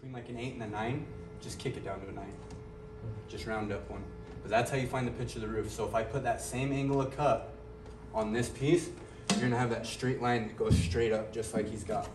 between like an eight and a nine, just kick it down to a nine. Mm-hmm. Just round up one. But that's how you find the pitch of the roof. So if I put that same angle of cut on this piece, you're gonna have that straight line that goes straight up just like he's got.